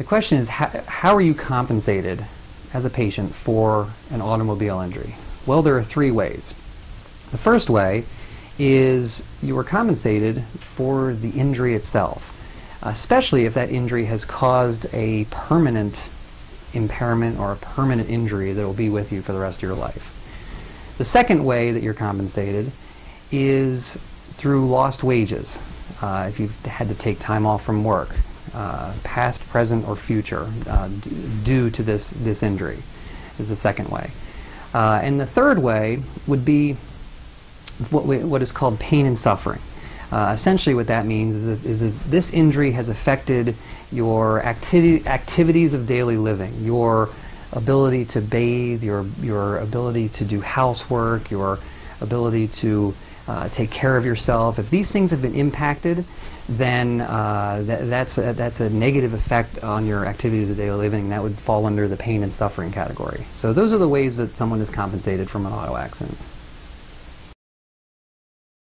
The question is, how, how are you compensated as a patient for an automobile injury? Well, there are three ways. The first way is you are compensated for the injury itself, especially if that injury has caused a permanent impairment or a permanent injury that will be with you for the rest of your life. The second way that you're compensated is through lost wages. Uh, if you've had to take time off from work, uh, past, present, or future, uh, due to this, this injury, is the second way. Uh, and the third way would be what, we, what is called pain and suffering. Uh, essentially what that means is that, is that this injury has affected your activity, activities of daily living, your ability to bathe, your, your ability to do housework, your ability to uh, take care of yourself. If these things have been impacted, then uh, th that's, a, that's a negative effect on your activities of daily living. That would fall under the pain and suffering category. So those are the ways that someone is compensated from an auto accident.